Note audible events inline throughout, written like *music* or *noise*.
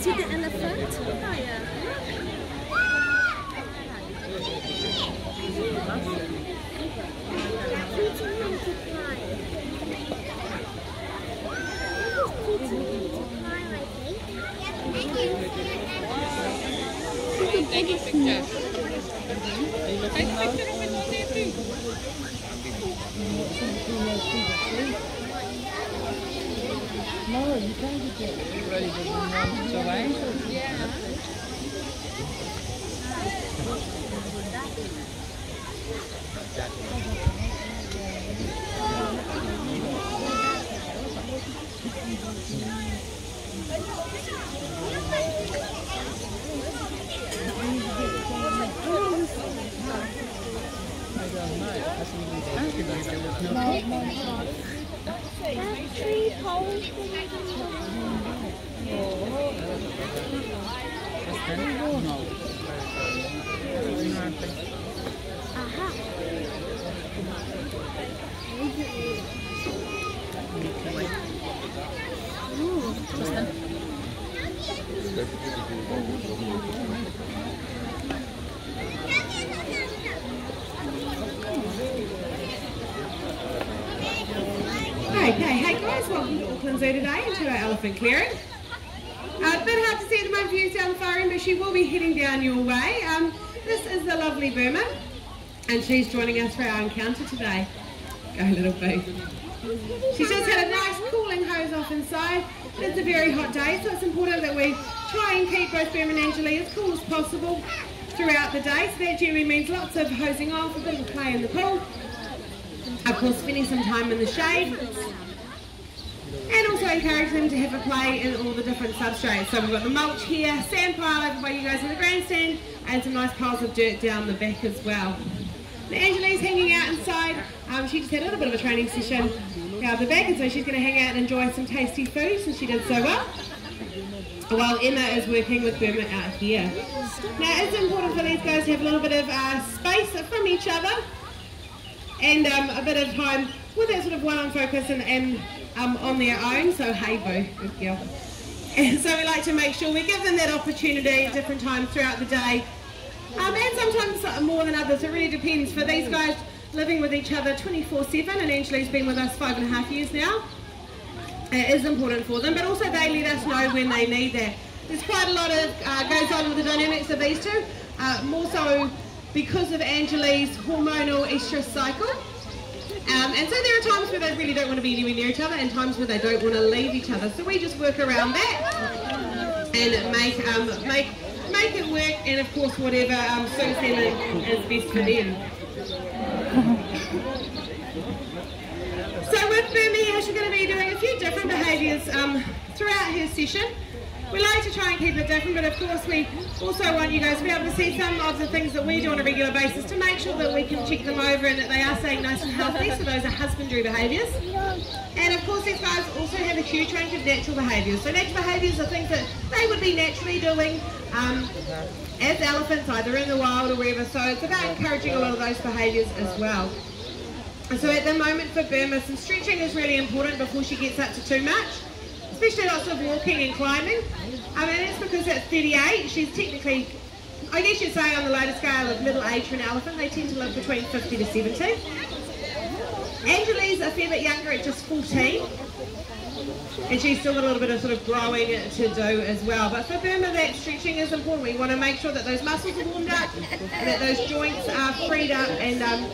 See the elephant? Take a picture. Take a picture of it on there too. No, you can't get that. Everybody doesn't want to right? Yeah. I don't know. That's what we talking about. There was no That's terrible. No. Okay, hey guys, welcome to Auckland Zoo today and to our elephant clearing. Uh, a bit hard to see at the moment views down the far end, but she will be heading down your way. Um, this is the lovely Burma, and she's joining us for our encounter today. Go little boo. She's just had a nice cooling hose off inside. It's a very hot day, so it's important that we try and keep both Burma and Anjalee as cool as possible throughout the day. So that generally means lots of hosing off, a bit of play in the pool, of course spending some time in the shade and also encourage them to have a play in all the different substrates. So we've got the mulch here, sand pile over by you guys in the grandstand and some nice piles of dirt down the back as well. Now Anjalee's hanging out inside. Um, she just had a little bit of a training session out the back and so she's going to hang out and enjoy some tasty food since she did so well. While Emma is working with Burma out here. Now it's important for these guys to have a little bit of uh, space from each other and um, a bit of time with that sort of one-on focus and, and um, on their own. So hey boo, good girl. And so we like to make sure we give them that opportunity at different times throughout the day. Um, and sometimes more than others, it really depends. For these guys living with each other 24-7 and Anjalee's been with us five and a half years now, it is important for them, but also they let us know when they need that. There's quite a lot of uh, goes on with the dynamics of these two, uh, more so because of Anjalee's hormonal estrous cycle. Um, and so there are times where they really don't want to be anywhere near each other and times where they don't want to leave each other. So we just work around that and make um, make make it work and of course whatever um, suits them is best for them. So with Burma she's going to be doing a few different behaviours um, throughout her session. We like to try and keep it different, but of course we also want you guys to be able to see some of the things that we do on a regular basis to make sure that we can check them over and that they are staying nice and healthy, so those are husbandry behaviours. And of course these guys also have a huge range of natural behaviours. So natural behaviours are things that they would be naturally doing um, as elephants, either in the wild or wherever, so it's about encouraging a lot of those behaviours as well. And so at the moment for Burma, some stretching is really important before she gets up to too much, especially lots of walking and climbing. I mean, it's because at 38, she's technically, I guess you'd say on the later scale of middle age for an elephant, they tend to live between 50 to 70. Anjalee's a fair bit younger at just 14. And she's still got a little bit of sort of growing to do as well. But for Burma, that stretching is important. We want to make sure that those muscles are warmed up and that those joints are freed up and um,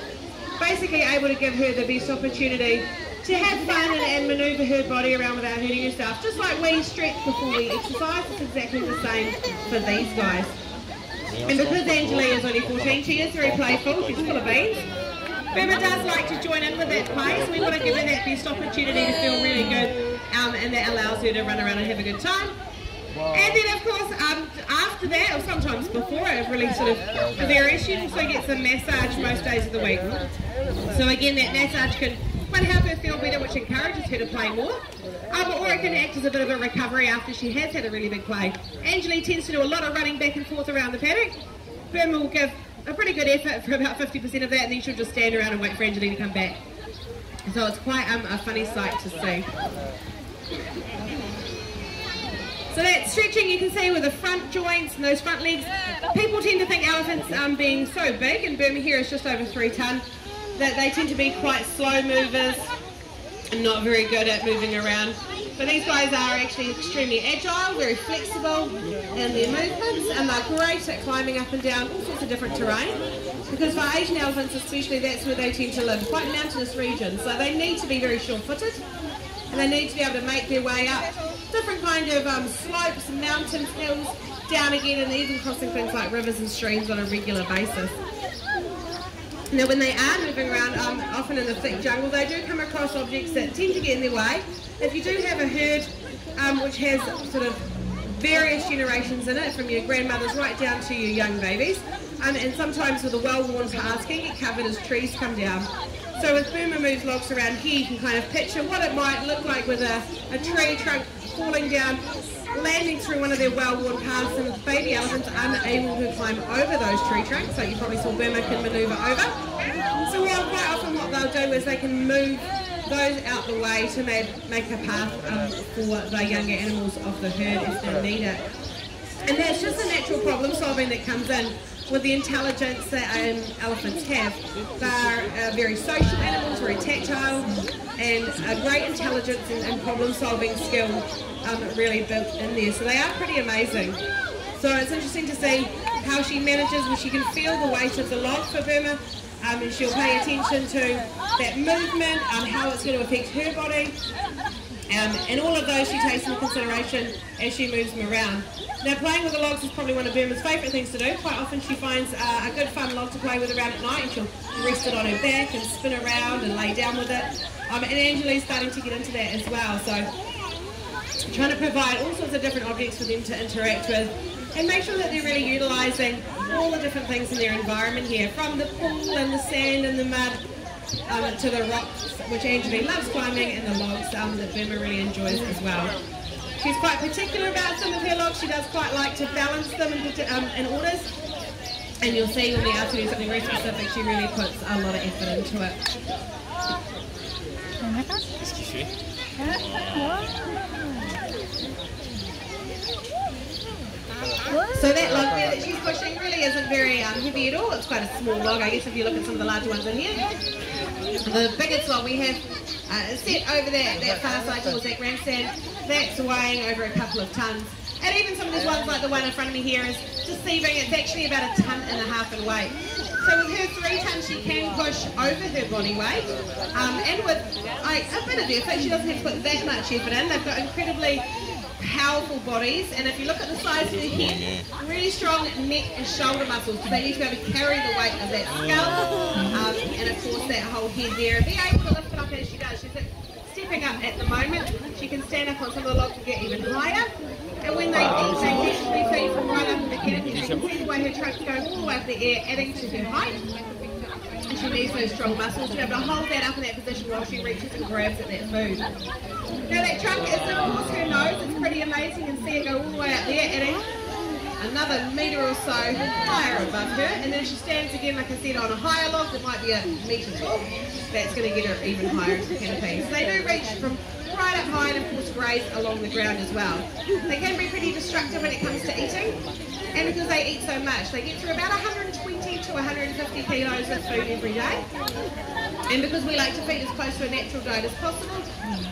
basically able to give her the best opportunity to have fun and, and manoeuvre her body around without hurting herself. Just like we stretch before we exercise, it's exactly the same for these guys. And because Anjalee is only 14, she is very playful, she's full of beans. Burma does like to join in with that play, so we want to give her that best opportunity to feel really good, um, and that allows her to run around and have a good time. And then of course, um, after that, or sometimes before it really sort of varies, she also gets a massage most days of the week. So again, that massage can might help her feel better, which encourages her to play more. Um, or it can act as a bit of a recovery after she has had a really big play. Anjalee tends to do a lot of running back and forth around the paddock. Burma will give a pretty good effort for about 50% of that, and then she'll just stand around and wait for Anjalee to come back. So it's quite um, a funny sight to see. So that stretching you can see with the front joints and those front legs. People tend to think elephants um, being so big, and Burma here is just over three tonne, that they tend to be quite slow movers and not very good at moving around. But these guys are actually extremely agile, very flexible in their movements, and they're great at climbing up and down all sorts of different terrain. Because for Asian elephants especially, that's where they tend to live, quite mountainous regions. So they need to be very sure-footed, and they need to be able to make their way up different kind of um, slopes, mountains, hills, down again, and even crossing things like rivers and streams on a regular basis. Now when they are moving around, um, often in the thick jungle, they do come across objects that tend to get in their way. If you do have a herd um, which has sort of various generations in it, from your grandmothers right down to your young babies, um, and sometimes with a well-worn paths can get covered as trees come down. So as Burma moves logs around here, you can kind of picture what it might look like with a, a tree trunk falling down, landing through one of their well-worn paths, and baby elephants unable to climb over those tree trunks. So you probably saw Burma can manoeuvre over. So well, quite often what they'll do is they can move those out the way to make, make a path um, for the younger animals of the herd if they need it. And that's just the natural problem solving that comes in with the intelligence that um, elephants have. They're uh, very social animals, very tactile, and a great intelligence and, and problem solving skill um, really built in there. So they are pretty amazing. So it's interesting to see how she manages when she can feel the weight of the log for Burma um, and she'll pay attention to that movement, um, how it's going to affect her body, um, and all of those she takes into consideration as she moves them around. Now playing with the logs is probably one of Burma's favourite things to do. Quite often she finds uh, a good fun log to play with around at night and she'll rest it on her back and spin around and lay down with it. Um, and Anjalee's starting to get into that as well. So trying to provide all sorts of different objects for them to interact with and make sure that they're really utilising all the different things in their environment here, from the pool and the sand and the mud um, to the rocks, which Anjalee loves climbing, and the logs um, that Burma really enjoys as well. She's quite particular about some of her logs. She does quite like to balance them in, um, in orders. And you'll see when we ask her to do something very specific, she really puts a lot of effort into it. Qu'est-ce qu'il fait So that log there that she's pushing really isn't very um, heavy at all. It's quite a small log, I guess, if you look at some of the larger ones in here. The biggest log we have uh, set over that, that far side towards that grandstand, that's weighing over a couple of tonnes. And even some of these ones like the one in front of me here is deceiving, it's actually about a tonne and a half in weight. So with her three tonnes she can push over her body weight. Um, and with like, a bit of effort, she doesn't have to put that much effort in. They've got incredibly powerful bodies and if you look at the size of the head, really strong neck and shoulder muscles because they need to be able to carry the weight of that skull um, and of course that whole head there be able to lift it up as she does. She's stepping up at the moment. She can stand up on some of the logs and get even higher and when they eat they usually feed from right up the canopy. You can see the way her trunk's going all the way up the air adding to her height and she needs those strong muscles to be able to hold that up in that position while she reaches and grabs at that food. Now that trunk is of course her nose, it's pretty amazing and see it go all the way up there adding another metre or so higher above her. And then she stands again like I said on a higher log that might be a metre tall, that's going to get her even higher into the canopy. So they do reach from right up high and of course graze along the ground as well. They can be pretty destructive when it comes to eating. And because they eat so much they get through about 120 to 150 kilos of food every day and because we like to feed as close to a natural diet as possible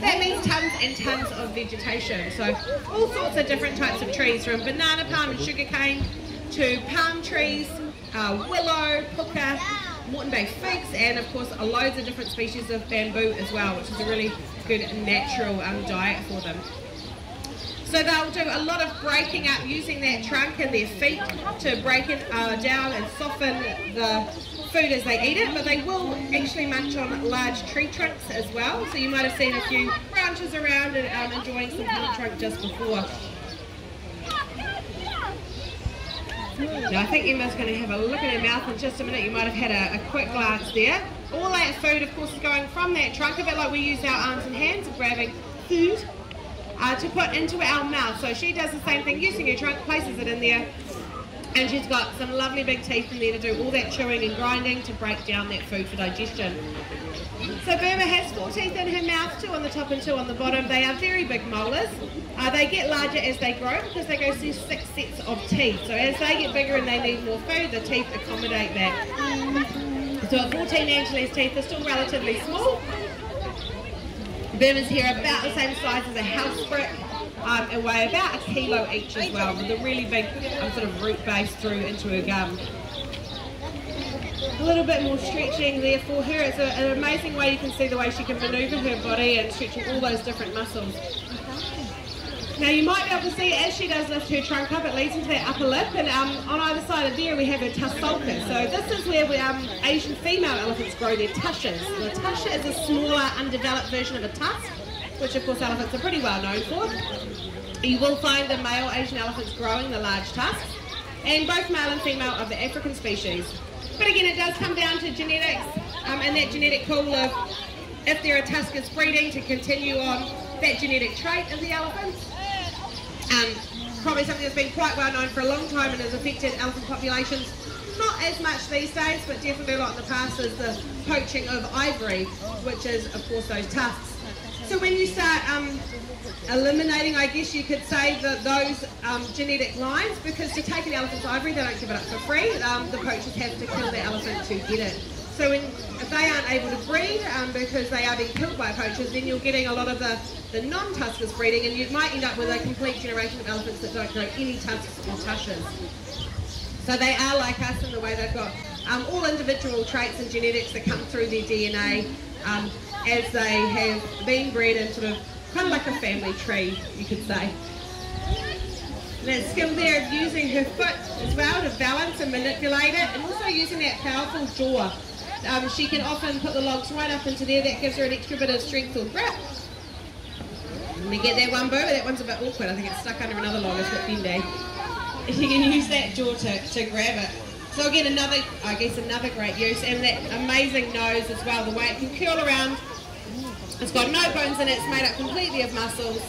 that means tons and tons of vegetation so all sorts of different types of trees from banana palm and sugar cane to palm trees uh, willow, puka, Moreton Bay figs and of course loads of different species of bamboo as well which is a really good natural um, diet for them. So they'll do a lot of breaking up using that trunk and their feet to break it uh, down and soften the food as they eat it, but they will actually munch on large tree trunks as well. So you might have seen a few branches around and um, enjoying some tree trunk just before. Now I think Emma's going to have a look at her mouth in just a minute. You might have had a, a quick glance there. all that food, of course, is going from that trunk, a bit like we use our arms and hands of grabbing food uh, to put into our mouth. So she does the same thing, using her trunk, places it in there, and she's got some lovely big teeth in there to do all that chewing and grinding to break down that food for digestion. So Burma has four teeth in her mouth, two on the top and two on the bottom. They are very big molars. Uh, they get larger as they grow because they go through six sets of teeth. So as they get bigger and they need more food, the teeth accommodate that. So at 14 Anjalee's teeth are still relatively small. Burma's here about the same size as a house brick um, weigh about a kilo each as well with a really big um, sort of root base through into her gum. A little bit more stretching there for her. It's a, an amazing way you can see the way she can manoeuvre her body and stretching all those different muscles. Now you might be able to see as she does lift her trunk up, it leads into that upper lip, and um, on either side of there we have her tusk. So this is where we, um, Asian female elephants grow their tushes. The tusher is a smaller, undeveloped version of a tusk, which of course elephants are pretty well known for. You will find the male Asian elephants growing the large tusks, and both male and female of the African species. But again, it does come down to genetics um, and that genetic pool of if there are tuskers breeding to continue on that genetic trait of the elephants. Um, probably something that's been quite well known for a long time and has affected elephant populations. Not as much these days, but definitely a lot in the past is the poaching of ivory, which is, of course, those tusks. So when you start um, eliminating, I guess you could say, that those um, genetic lines, because to take an elephant's ivory, they don't give it up for free. Um, the poachers have to kill the elephant to get it. So when, if they aren't able to breed um, because they are being killed by poachers, then you're getting a lot of the, the non-tuskers breeding and you might end up with a complete generation of elephants that don't grow any tusks or tushers. So they are like us in the way they've got um, all individual traits and genetics that come through their DNA um, as they have been bred in sort of kind of like a family tree, you could say. That skill there of using her foot as well to balance and manipulate it and also using that powerful jaw um, she can often put the logs right up into there. That gives her an extra bit of strength or grip. And we get that one Burma. That one's a bit awkward. I think it's stuck under another log. It's a bit bendy. *laughs* You can use that jaw to, to grab it. So again, another, I guess, another great use. And that amazing nose as well. The way it can curl around. It's got no bones in it. It's made up completely of muscles.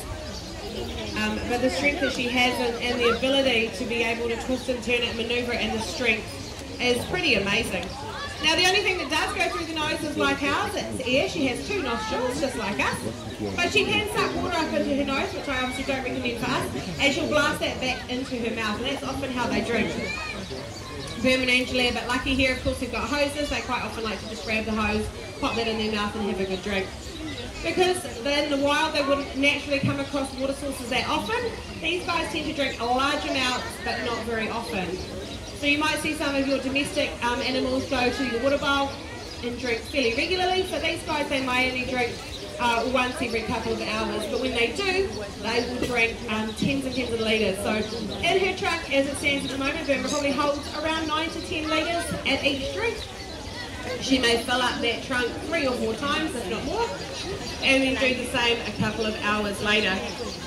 Um, but the strength that she has and, and the ability to be able to twist and turn it, maneuver it, and the strength is pretty amazing. Now the only thing that does go through the nose is like ours, it's air. She has two nostrils, just like us. But she can suck water up into her nose, which I obviously don't recommend for us, and she'll blast that back into her mouth, and that's often how they drink. Burman Anjalee, but lucky here, of course, we've got hoses. They quite often like to just grab the hose, pop that in their mouth and have a good drink. Because in the wild they wouldn't naturally come across water sources that often, these guys tend to drink a large amounts, but not very often. So you might see some of your domestic um, animals go to your water bowl and drink fairly regularly. So these guys, they may only drink uh, once every couple of hours, but when they do, they will drink um, tens and tens of litres. So in her trunk, as it stands at the moment, Burma probably holds around 9 to 10 litres at each drink. She may fill up that trunk three or four times, if not more, and then do the same a couple of hours later.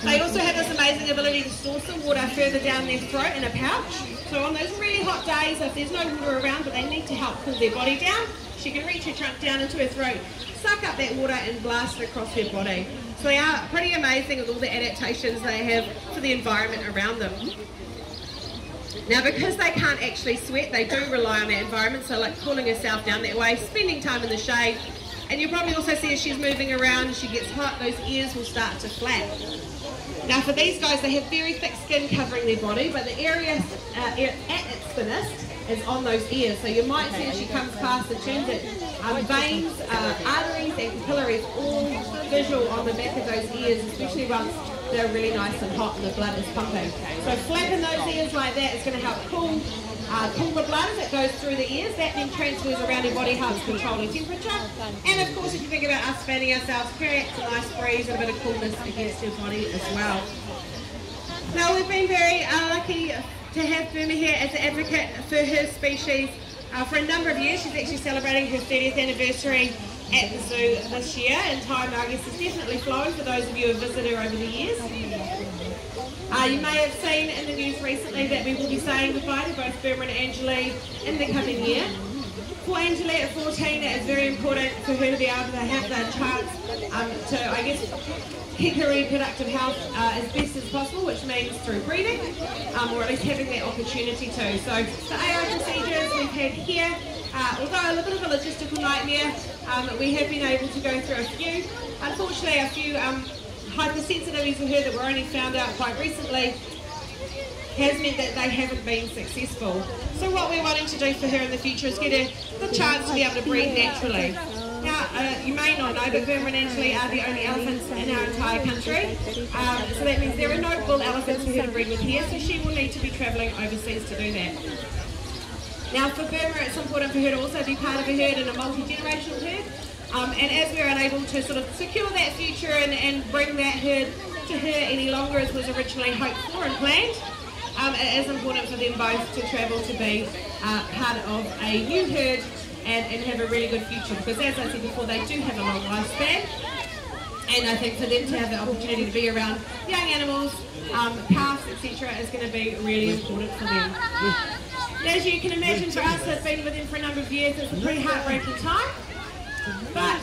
They also have this amazing ability to store some water further down their throat in a pouch. So on those really hot days, if there's no water around but they need to help cool their body down, she can reach her trunk down into her throat, suck up that water and blast it across her body. So they are pretty amazing with all the adaptations they have for the environment around them. Now because they can't actually sweat, they do rely on that environment, so like cooling herself down that way, spending time in the shade, and you'll probably also see as she's moving around, and she gets hot, those ears will start to flap. Now for these guys, they have very thick skin covering their body, but the area uh, at its thinnest is on those ears. So you might see as she comes past the chin that um, veins, uh, arteries and capillaries all visual on the back of those ears, especially once they're really nice and hot and the blood is pumping. So flapping those ears like that is going to help cool uh, cool the blood as it goes through the ears. That then transfers around your body, helps control the temperature. And of course, if you think about us fanning ourselves, creates a nice breeze and a bit of coolness against your body as well. Now, we've been very uh, lucky to have Burma here as an advocate for her species uh, for a number of years. She's actually celebrating her 30th anniversary at the zoo this year, and time, I guess, has definitely flown for those of you who have visited over the years. Uh, you may have seen in the news recently that we will be saying goodbye to both Burma and Anjalee in the coming year. for Anjalee at 14, it is very important for her to be able to have the chance um, to, I guess, keep her reproductive health uh, as best as possible, which means through breeding, um, or at least having that opportunity to. So the AO procedures we've had here, uh, although a little bit of a logistical nightmare, um, we have been able to go through a few. Unfortunately, a few um, hypersensitivities for her that were only found out quite recently has meant that they haven't been successful. So what we're wanting to do for her in the future is get her the chance to be able to breed naturally. Now, uh, you may not know, but Burma and Anjalee are the only elephants in our entire country. Um, so that means there are no bull elephants for her to breed with here, so she will need to be travelling overseas to do that. Now, for Burma, it's important for her to also be part of a herd and a multi-generational herd. Um, and as we're unable to sort of secure that future and, and bring that herd to her any longer as was originally hoped for and planned, um, it is important for them both to travel to be uh, part of a new herd and, and have a really good future because as I said before they do have a long lifespan and I think for them to have the opportunity to be around young animals, um, calves etc is going to be really important for them. As you can imagine for us who've been with them for a number of years it's a pretty heartbreaking time but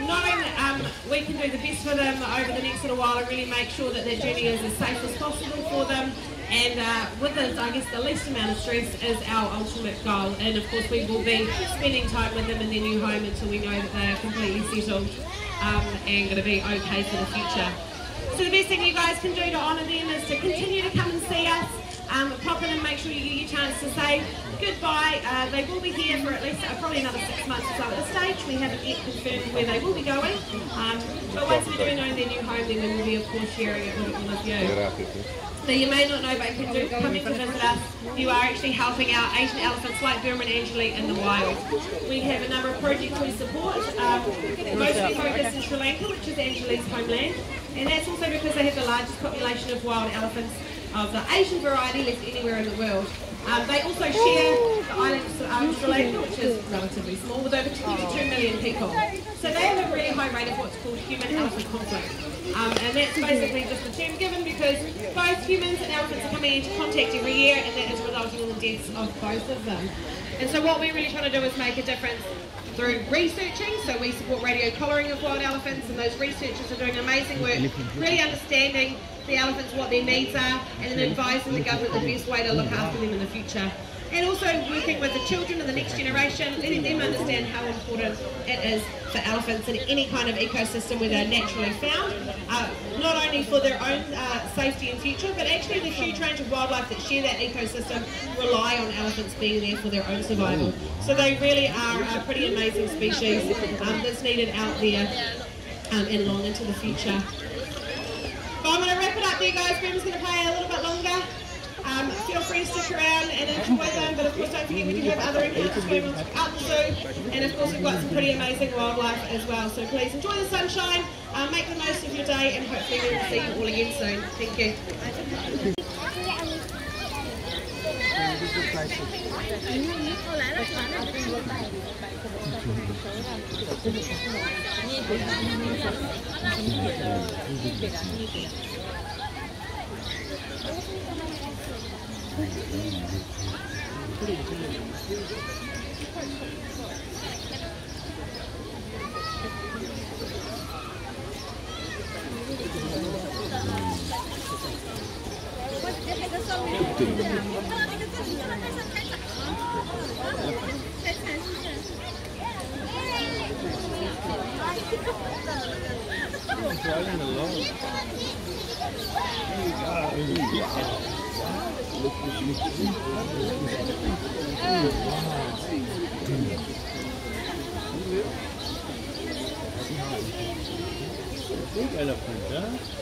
knowing um, we can do the best for them over the next little while and really make sure that their journey is as safe as possible for them and uh, with it, I guess the least amount of stress is our ultimate goal. And of course, we will be spending time with them in their new home until we know that they are completely settled um, and going to be okay for the future. So the best thing you guys can do to honour them is to continue to come and see us. Um, pop in and make sure you get your chance to say goodbye. Uh, they will be here for at least uh, probably another six months or so at this stage. We haven't yet confirmed where they will be going. Um, but once we do know their new home, then we will be, of course, sharing it with all of you. So you may not know, but if you do coming to visit us, you are actually helping out Asian elephants like Burma and Anjalee in the wild. We have a number of projects we support, um, mostly focused in Sri Lanka, which is Anjalee's homeland, and that's also because they have the largest population of wild elephants of the Asian variety left anywhere in the world. Um, they also share the island of um, which is relatively small, with over 22 million people. So they have a really high rate of what's called human-elephant conflict. Um, and that's basically just a term given because both humans and elephants are coming into contact every year and that is resulting in the deaths of both of them. And so what we're really trying to do is make a difference through researching. So we support radio collaring of wild elephants and those researchers are doing amazing work, really understanding the elephants, what their needs are, and then advising the government the best way to look after them in the future and also working with the children of the next generation, letting them understand how important it is for elephants in any kind of ecosystem where they're naturally found, uh, not only for their own uh, safety and future, but actually the huge range of wildlife that share that ecosystem rely on elephants being there for their own survival. So they really are a pretty amazing species um, that's needed out there um, and long into the future. But I'm going to wrap it up there guys, Brim's going to play a little bit longer. Um, feel free stick around and enjoy them, but of course don't forget we do have other encounters going on out the zoo, and of course we've got some pretty amazing wildlife as well, so please enjoy the sunshine, uh, make the most of your day, and hopefully we'll see you all again soon. Thank you. 야, 야. Big elephant, huh?